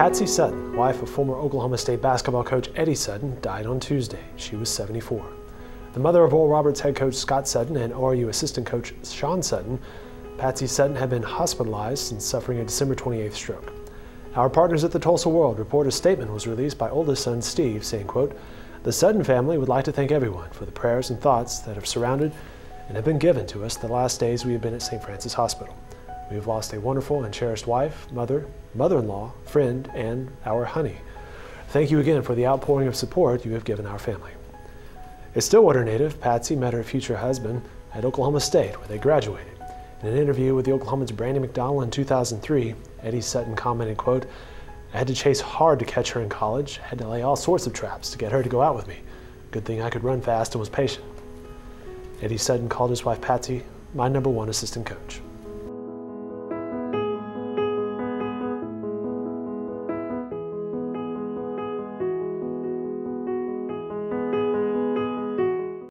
Patsy Sutton, wife of former Oklahoma State basketball coach Eddie Sutton, died on Tuesday. She was 74. The mother of Oral Roberts head coach Scott Sutton and ORU assistant coach Sean Sutton, Patsy Sutton had been hospitalized since suffering a December 28th stroke. Our partners at the Tulsa World report a statement was released by oldest son Steve saying, quote, The Sutton family would like to thank everyone for the prayers and thoughts that have surrounded and have been given to us the last days we have been at St. Francis Hospital. We have lost a wonderful and cherished wife, mother, mother-in-law, friend, and our honey. Thank you again for the outpouring of support you have given our family. A Stillwater native, Patsy met her future husband at Oklahoma State, where they graduated. In an interview with the Oklahoman's Brandy McDonnell in 2003, Eddie Sutton commented, quote, I had to chase hard to catch her in college, had to lay all sorts of traps to get her to go out with me. Good thing I could run fast and was patient. Eddie Sutton called his wife Patsy my number one assistant coach.